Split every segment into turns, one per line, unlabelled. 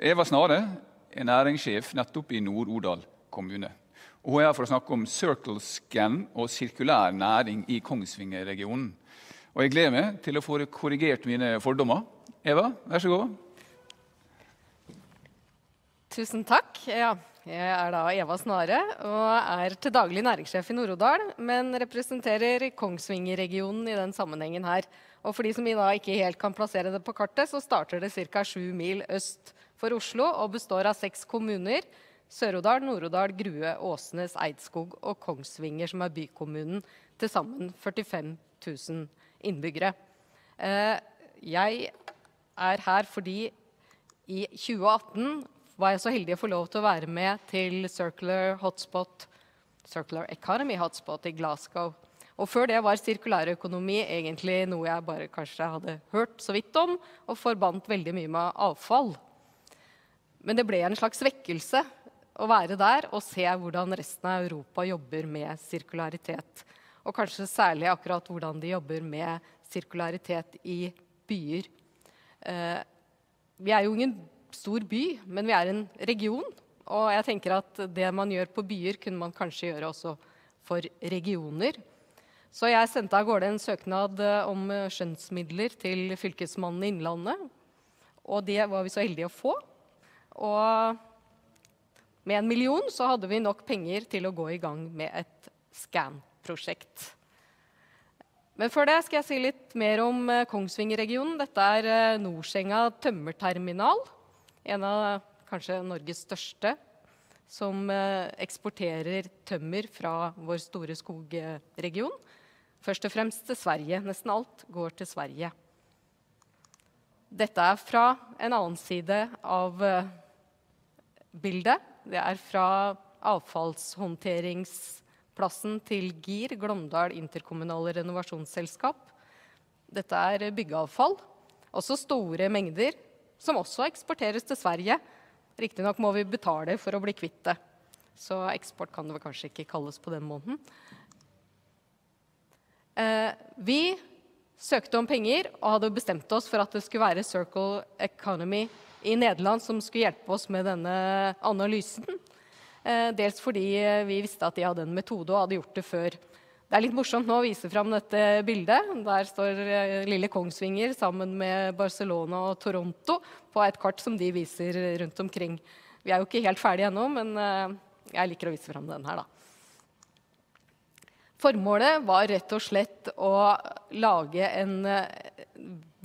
Eva Snare er næringssjef nettopp i Nord-Odal kommune. Og hun er her for å snakke om Circle Scan og sirkulær næring i Kongsvinger-regionen. Og jeg gleder meg til å få korrigert mine fordommer. Eva, vær så god.
Tusen takk. Ja, jeg er da Eva Snare og er til daglig næringssjef i Nord-Odal, men representerer Kongsvinger-regionen i den sammenhengen her. Og for de som i dag ikke helt kan plassere det på kartet, så starter det ca. sju mil øst for Oslo og består av seks kommuner. Sør-Odal, Nord-Odal, Grue, Åsnes, Eidskog og Kongsvinger, som er bykommunen. Til sammen 45 000 innbyggere. Eh, jeg er her fordi i 2018 var jeg så heldig å få lov til å være med til Circular Hotspot, Circular Economy Hotspot i Glasgow. Og før det var sirkulærøkonomi egentlig noe jeg bare kanskje hadde hørt så vidt om, og forbandt veldig mye med avfall. Men det ble en slags vekkelse å være der og se hvordan resten av Europa jobber med sirkularitet. Og kanskje særlig akkurat hvordan de jobber med sirkularitet i byer. Eh, vi er jo ingen stor by, men vi er en region. Og jeg tenker at det man gjør på byer, kunne man kanskje gjøre også for regioner. Så jeg sendte av gårde en søknad eh, om skjønnsmidler til Fylkesmannen i Innlandet. Og det var vi så heldige å få. Og med en million så hadde vi nok penger til å gå i gang med et scan-prosjekt. Men før det skal jeg si litt mer om eh, Kongsvinger-regionen. Dette er Norsenga tømmerterminal. En av kanskje Norges største. Som eksporterer tømmer fra vår store skogregion. Først og fremst til Sverige. Nesten alt går til Sverige. Dette er fra en annen side av bildet. Det er fra avfallshåndteringsplassen til GIR, Glåmdal interkommunale renovasjonsselskap. Dette er byggeavfall. Også store mengder, som også eksporteres til Sverige. Riktignok må vi betale for å bli kvitt det. Så eksport kan det kanskje ikke kalles på den måten. Eh, vi søkte om penger og hadde bestemt oss for at det skulle være Circle Economy i Nederland som skulle hjelpe oss med denne analysen. Eh, dels fordi vi visste at de hadde en metode og hadde gjort det før. Det er litt morsomt nå å vise fram dette bildet. Der står eh, lille Kongsvinger sammen med Barcelona og Toronto på et kart som de viser rundt omkring. Vi er jo ikke helt ferdige ennå, men jeg liker å vise fram den her, da. Formålet var rett og slett å lage en eh,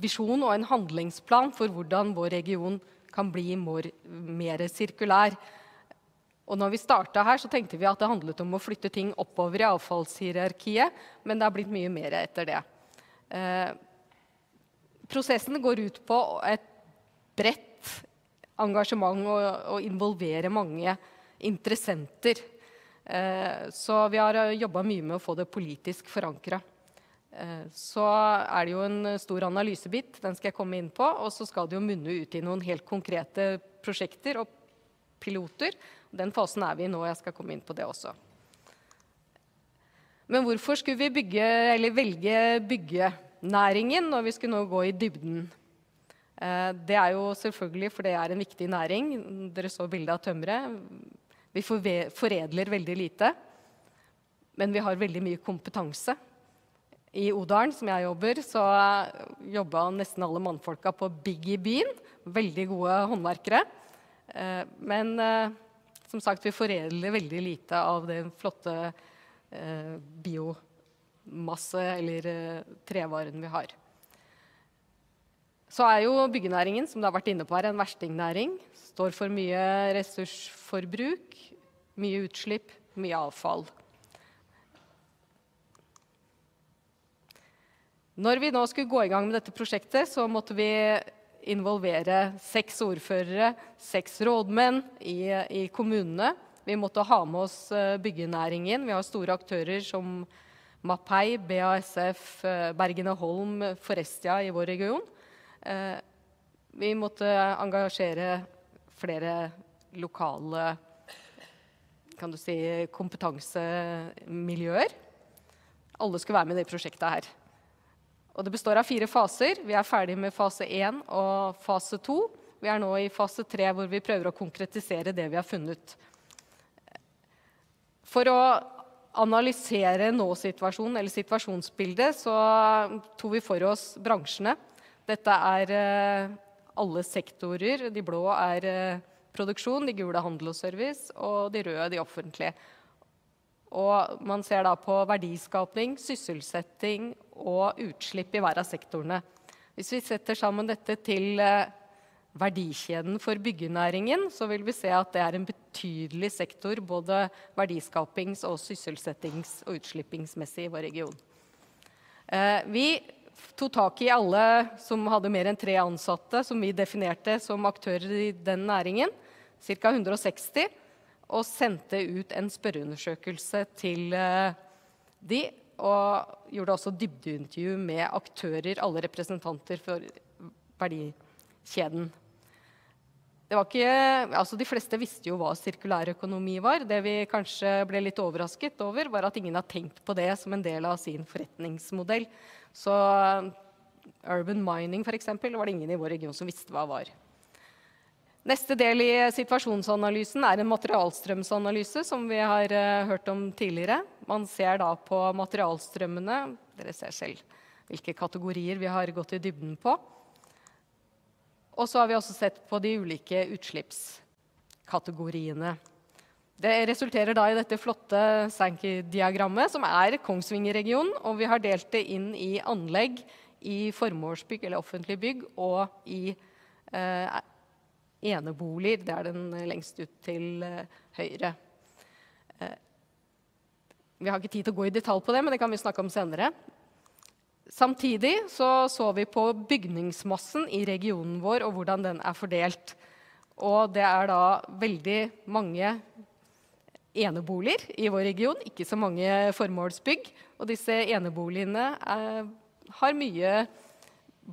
visjon og en handlingsplan for hvordan vår region kan bli mer sirkulær. Og når vi starta her, så tenkte vi at det handlet om å flytte ting oppover i avfallshierarkiet, men det har blitt mye mer etter det. Eh, prosessen går ut på et bredt engasjement og, og involvere mange interessenter. Eh, så vi har eh, jobba mye med å få det politisk forankra. Eh, så er det jo en stor analysebit, den skal jeg komme inn på. Og så skal det jo munne ut i noen helt konkrete prosjekter og piloter. Den fasen er vi i nå. Jeg skal komme inn på det også. Men hvorfor skulle vi bygge, velge byggenæringen når vi skulle nå gå i dybden? Det er jo selvfølgelig for det er en viktig næring. Dere så bildet av tømmeret. Vi foredler veldig lite, men vi har veldig mye kompetanse. I Odalen, som jeg jobber, så jobba nesten alle mannfolka på Biggie Bean. Veldig gode håndverkere. Eh, men eh, som sagt, vi foredler veldig lite av den flotte eh, biomasse eller trevaren vi har. Så er jo byggenæringen som du har vært inne på her, en verstingnæring. Står for mye ressursforbruk, mye utslipp, mye avfall. Når vi nå skulle gå i gang med dette prosjektet, så måtte vi involvere seks ordførere, seks rådmenn i, i kommunene. Vi måtte ha med oss eh, byggenæringen. Vi har store aktører som Mapei, BASF, eh, Bergen og Holm, Forestia i vår region. Eh, vi måtte engasjere flere lokale kan du si, kompetansemiljøer. Alle skulle være med i det prosjektet her. Og det består av fire faser. Vi er ferdig med fase én og fase to. Vi er nå i fase tre, hvor vi prøver å konkretisere det vi har funnet. For å analysere nå-situasjonen, eller situasjonsbildet, så tok vi for oss bransjene. Dette er eh, alle sektorer. De blå er eh, produksjon, de gule handel og service, og de røde de offentlige. Og man ser da på verdiskaping, sysselsetting og utslipp i hver av sektorene. Hvis vi setter sammen dette til eh, verdikjeden for byggenæringen, så vil vi se at det er en betydelig sektor både verdiskapings-, og sysselsettings- og utslippingsmessig i vår region. Eh, vi tok tak i alle som hadde mer enn tre ansatte, som vi definerte som aktører i den næringen, ca. 160, og sendte ut en spørreundersøkelse til eh, de. Og gjorde også dybdeintervju med aktører, alle representanter for verdikjeden. Ikke, altså de fleste visste jo hva sirkulær økonomi var. Det vi kanskje ble litt overrasket over, var at ingen har tenkt på det som en del av sin forretningsmodell. Så urban mining for eksempel, var det ingen i vår region som visste hva var. Neste del i situasjonsanalysen er en materialstrømsanalyse, som vi har uh, hørt om tidligere. Man ser da på materialstrømmene. Dere ser selv hvilke kategorier vi har gått i dybden på. Og så har vi også sett på de ulike utslippskategoriene. Det resulterer da i dette flotte Sankey-diagrammet, som er Kongsvinger-regionen. Og vi har delt det inn i anlegg, i formålsbygg eller offentlige bygg og i eh, eneboliger. Det er den lengst ut til eh, høyre. Eh, vi har ikke tid til å gå i detalj på det, men det kan vi snakke om senere. Samtidig så, så vi på bygningsmassen i regionen vår og hvordan den er fordelt. Og det er da veldig mange eneboliger i vår region, ikke så mange formålsbygg. Og disse eneboligene er, har mye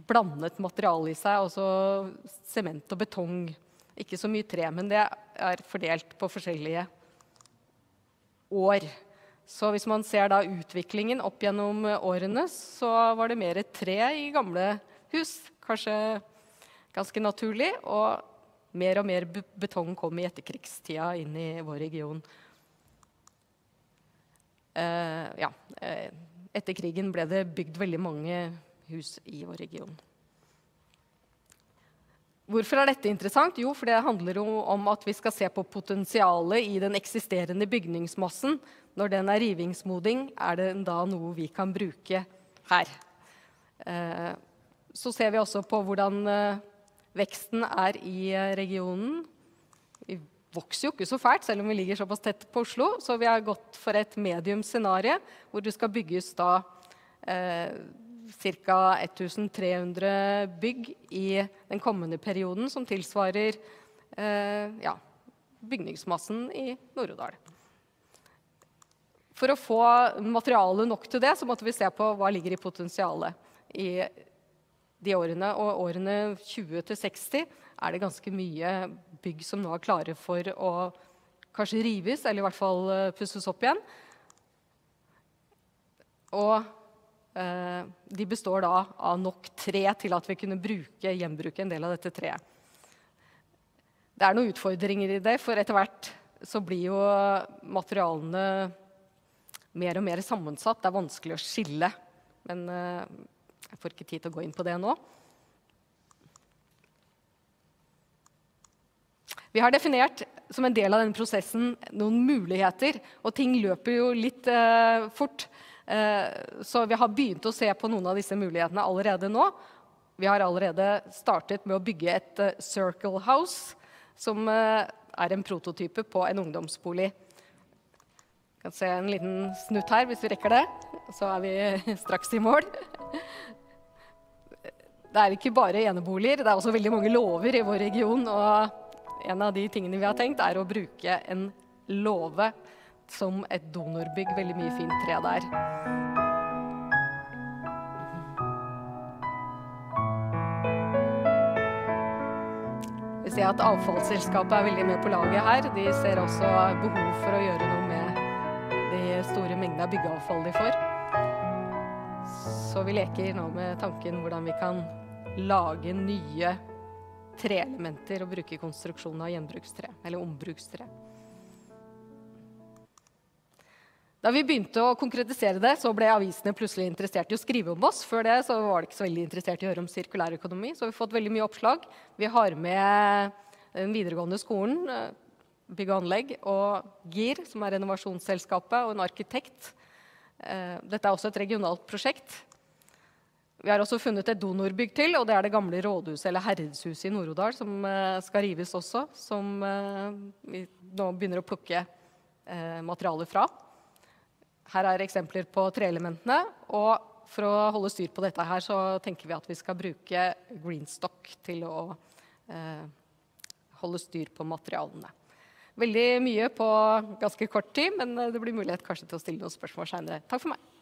blandet materiale i seg, altså sement og betong. Ikke så mye tre, men det er fordelt på forskjellige år. Så hvis man ser da utviklingen opp gjennom årene, så var det mer tre i gamle hus. Kanskje ganske naturlig. Og mer og mer betong kom i etterkrigstida inn i vår region. Uh, ja, uh, etter krigen ble det bygd veldig mange hus i vår region. Hvorfor er dette interessant? Jo, for det handler om at vi skal se på potensialet i den eksisterende bygningsmassen. Når den er rivingsmoding, er det da noe vi kan bruke her. Eh, så ser vi også på hvordan eh, veksten er i eh, regionen. Vi vokser jo ikke så fælt, selv om vi ligger såpass tett på Oslo. Så vi har gått for et medium scenario, hvor det skal bygges da ca. 1300 bygg i den kommende perioden, som tilsvarer eh, ja, bygningsmassen i Nord-Odal. For å få materiale nok til det, så måtte vi se på hva ligger i potensialet i de årene. Og årene 20 til 60 er det ganske mye bygg som nå er klare for å kanskje rives, eller i hvert fall eh, pusses opp igjen. Og de består da av nok tre til at vi kunne bruke, gjenbruke en del av dette treet. Det er noen utfordringer i det, for etter hvert så blir jo materialene mer og mer sammensatt. Det er vanskelig å skille. Men eh, jeg får ikke tid til å gå inn på det nå. Vi har definert som en del av denne prosessen noen muligheter, og ting løper jo litt eh, fort. Eh, så vi har begynt å se på noen av disse mulighetene allerede nå. Vi har allerede startet med å bygge et eh, Circle House, som eh, er en prototype på en ungdomsbolig. Vi kan se en liten snutt her, hvis vi rekker det. Så er vi straks i mål. Det er ikke bare eneboliger, det er også veldig mange låver i vår region. Og en av de tingene vi har tenkt, er å bruke en låve som et donorbygg. Veldig mye fint tre der. Vi ser at avfallsselskapet er veldig med på laget her. De ser også behov for å gjøre noe med de store mengdene av byggeavfall de får. Så vi leker nå med tanken hvordan vi kan lage nye treelementer og bruke konstruksjonen av gjenbrukstre, eller ombrukstre. Da vi begynte å konkretisere det, så ble avisene plutselig interessert i å skrive om oss. Før det så var de ikke så veldig interessert i å høre om sirkulærøkonomi. Så har vi fått veldig mye oppslag. Vi har med den videregående skolen, eh, bygg og anlegg, og GIR, som er renovasjonsselskapet, og en arkitekt. Eh, dette er også et regionalt prosjekt. Vi har også funnet et donorbygg til, og det er det gamle rådhuset eller herredshuset i Nord-Odal som skal rives også. Som vi nå begynner å plukke materialer fra. Her er eksempler på treelementene. Og for å holde styr på dette her, så tenker vi at vi skal bruke Greenstock til å holde styr på materialene. Veldig mye på ganske kort tid, men det blir mulighet kanskje til å stille noen spørsmål seinere. Takk for meg.